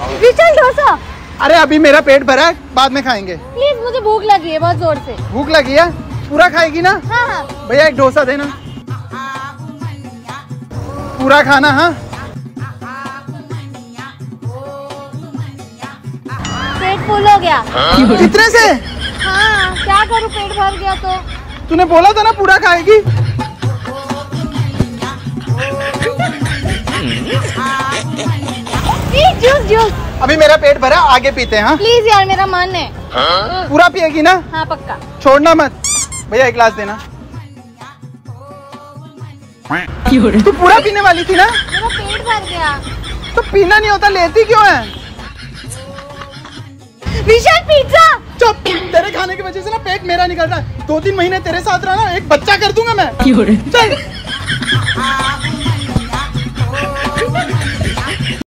विशाल डोसा। अरे अभी मेरा पेट भरा है बाद में खाएँगे। प्लीज़ मुझे भूख लगी है बहुत ज़ोर से। भूख लगी है? पूरा खाएगी ना? हाँ हाँ। भैया एक डोसा देना। पूरा खाना हाँ? पेट फुल हो गया। इतने से? हाँ क्या करूँ पेट भर गया तो। तूने बोला था ना पूरा खाएगी? Please juice juice. अभी मेरा पेट भरा आगे पीते हैं हाँ? प्लीज़ यार मेरा मन है। पूरा पिएगी ना? हाँ पक्का। छोड़ना मत। भैया एक गिलास देना। तू पूरा पीने वाली थी ना? मेरा पेट भर गया। तो पीना नहीं होता लेती क्यों है? विशाल पिज्जा चुप। तेरे खाने की वजह से ना पेट मेरा निकल रहा है। दो तीन महीने तेरे साथ रहा ना एक बच्चा कर दूँगा मैं। चल।